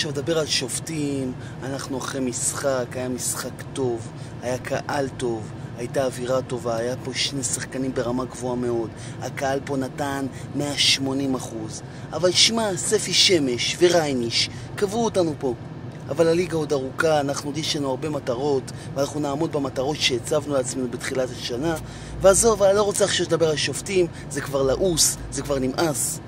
עכשיו לדבר על שופטים, אנחנו אחרי משחק, היה משחק טוב, היה קהל טוב, הייתה אווירה טובה, היה פה שני שחקנים ברמה גבוהה מאוד, הקהל פה נתן 180 אחוז. אבל שמע, ספי שמש ורייניש קבעו אותנו פה. אבל הליגה עוד ארוכה, אנחנו עוד יש לנו הרבה מטרות, ואנחנו נעמוד במטרות שהצבנו לעצמנו בתחילת השנה. ועזוב, אני לא רוצה עכשיו לדבר על שופטים, זה כבר לעוס, זה כבר נמאס.